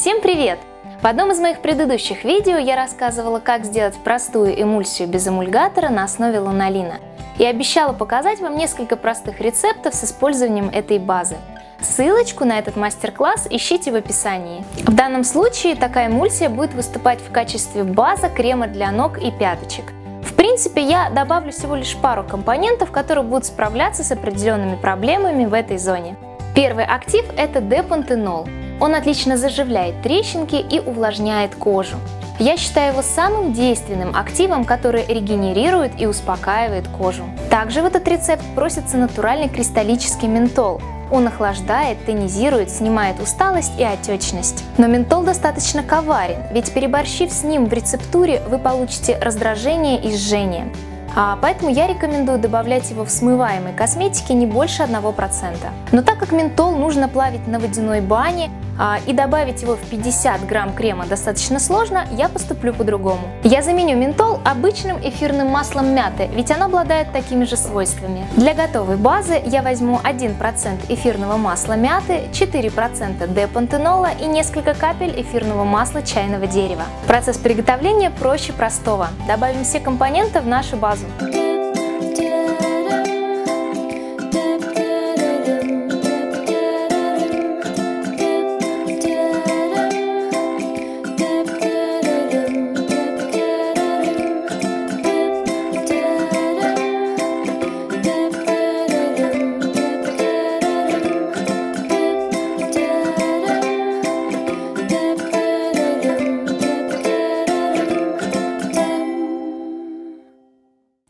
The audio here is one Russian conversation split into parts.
Всем привет! В одном из моих предыдущих видео я рассказывала, как сделать простую эмульсию без эмульгатора на основе ланолина и обещала показать вам несколько простых рецептов с использованием этой базы. Ссылочку на этот мастер-класс ищите в описании. В данном случае такая эмульсия будет выступать в качестве база крема для ног и пяточек. В принципе, я добавлю всего лишь пару компонентов, которые будут справляться с определенными проблемами в этой зоне. Первый актив – это депантенол. Он отлично заживляет трещинки и увлажняет кожу. Я считаю его самым действенным активом, который регенерирует и успокаивает кожу. Также в этот рецепт просится натуральный кристаллический ментол. Он охлаждает, тонизирует, снимает усталость и отечность. Но ментол достаточно коварен, ведь переборщив с ним в рецептуре, вы получите раздражение и жжение. А поэтому я рекомендую добавлять его в смываемой косметике не больше 1%. Но так как ментол нужно плавить на водяной бане, и добавить его в 50 грамм крема достаточно сложно, я поступлю по-другому. Я заменю ментол обычным эфирным маслом мяты, ведь оно обладает такими же свойствами. Для готовой базы я возьму 1% эфирного масла мяты, 4% депантенола и несколько капель эфирного масла чайного дерева. Процесс приготовления проще простого. Добавим все компоненты в нашу базу.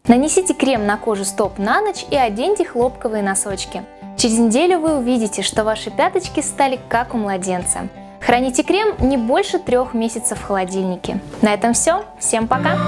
Нанесите крем на кожу стоп на ночь и оденьте хлопковые носочки. Через неделю вы увидите, что ваши пяточки стали как у младенца. Храните крем не больше трех месяцев в холодильнике. На этом все. Всем пока!